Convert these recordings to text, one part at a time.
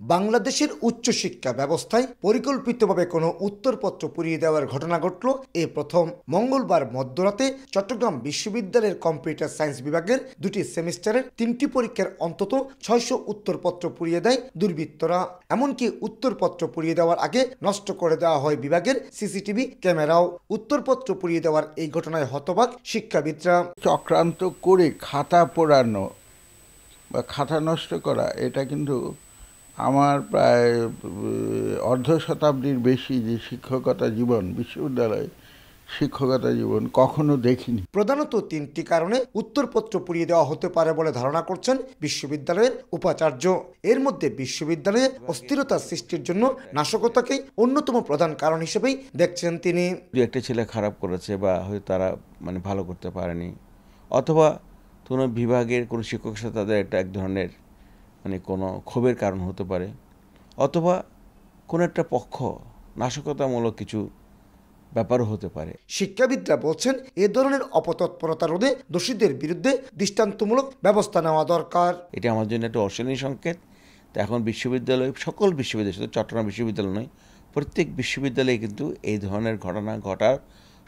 বাংলাদেশের উচ্চশিক্ষা ব্যবস্থায় পরিকল্পিতভাবে কোনো উত্তরপত্র পুড়িয়ে দেওয়ার ঘটনা ঘটল। এ প্রথম মঙ্গলবার মধ্যরাতে চট্টগ্রাম বিশ্ববিদ্যালয়ের কম্পিউটার সায়েন্স বিভাগের দুটি সেমিস্টারের তিনটি পরীক্ষার অন্তত ছয়শো উত্তরপত্র পুড়িয়ে দেয় দুর্বৃত্তরা। এমনকি উত্তরপত্র পুড়িয়ে দেওয়ার আগে নষ্ট করে দেওয়া হয় বিভাগের সিসিটিভি ক্যামেরাও। উত্তরপত্র পুড়িয়ে দেওয়ার এই ঘটনায় হতবাক শিক্ষাবিদরা। চক্রান্ত করে খাতা পোড়ানো বা খাতা নষ্ট করা, এটা কিন্তু আমার প্রায় অর্ধ শতাব্দীর বেশি যে শিক্ষকতা জীবন বিশ্ববিদ্যালয়ে শিক্ষকতা জীবন কখনো দেখিনি। প্রধানত তিনটি কারণে উত্তরপত্র পুড়িয়ে দেওয়া হতে পারে বলে ধারণা করছেন বিশ্ববিদ্যালয়ের উপাচার্য। এর মধ্যে বিশ্ববিদ্যালয়ে অস্থিরতা সৃষ্টির জন্য নাশকতাকেই অন্যতম প্রধান কারণ হিসেবেই দেখছেন তিনি। দু একটা ছেলে খারাপ করেছে বা হয়তো তারা মানে ভালো করতে পারেনি অথবা কোনো বিভাগের কোনো শিক্ষকের সাথে তাদের একটা এক ধরনের মানে কোনো ক্ষোভের কারণ হতে পারে অথবা কোনো একটা পক্ষ নাশকতামূলক কিছু ব্যাপারও হতে পারে। শিক্ষাবিদরা বলছেন এ ধরনের অপতৎপরতা রোধে দোষীদের বিরুদ্ধে দৃষ্টান্তমূলক ব্যবস্থা নেওয়া দরকার। এটা আমার জন্য একটা অশনীয় সংকেত। তা এখন বিশ্ববিদ্যালয় সকল বিশ্ববিদ্যালয় শুধু চট্টগ্রাম বিশ্ববিদ্যালয় নয় প্রত্যেক বিশ্ববিদ্যালয়ে কিন্তু এই ধরনের ঘটনা ঘটার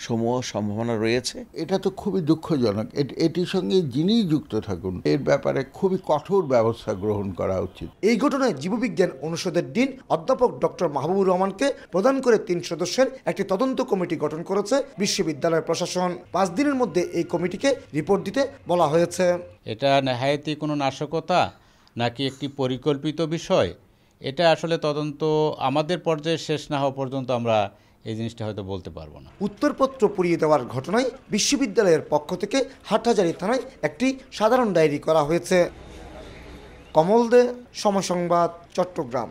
সমূহ সম্ভাবনা রয়েছে। এটা তো খুবই দুঃখজনক। এট- এটির সঙ্গে যিনিই যুক্ত থাকুন এর ব্যাপারে খুবই কঠোর ব্যবস্থা গ্রহণ করা উচিত। এই ঘটনায় জীববিজ্ঞান অনুষদের ডিন অধ্যাপক ডক্টর মাহবুবুর রহমানকে প্রদান করে তিন সদস্যের একটি তদন্ত কমিটি গঠন করেছে বিশ্ববিদ্যালয় প্রশাসন। পাঁচ দিনের মধ্যে এই কমিটিকে রিপোর্ট দিতে বলা হয়েছে। এটা নেহায়েতি কোনো নাশকতা নাকি একটি পরিকল্পিত বিষয়? এটা আসলে তদন্ত আমাদের পর্যায়ে শেষ না হওয়া পর্যন্ত আমরা এই জিনিসটা হয়তো বলতে পারব না। উত্তরপত্র পুড়িয়ে দেওয়ার ঘটনায় বিশ্ববিদ্যালয়ের পক্ষ থেকে হাটহাজারি থানায় একটি সাধারণ ডায়েরি করা হয়েছে। কমল দে, সমসংবাদ, চট্টগ্রাম।